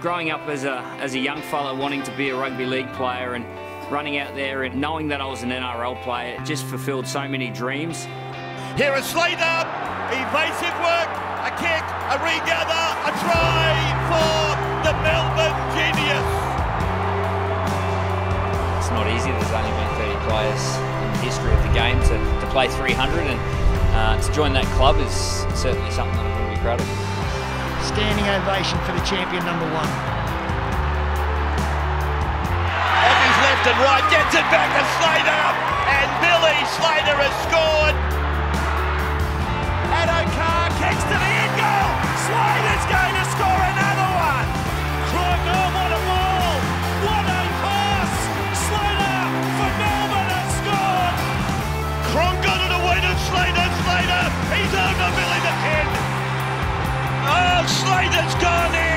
growing up as a, as a young fella wanting to be a rugby league player and running out there and knowing that I was an NRL player, it just fulfilled so many dreams. Here is Slater, evasive work, a kick, a regather, a try for the Melbourne Genius. It's not easy, there's only been 30 players in the history of the game to, to play 300 and uh, to join that club is certainly something that I'm going to be proud of. Standing ovation for the champion number one. Off his left and right, gets it back to Slater, Let's go. gone in.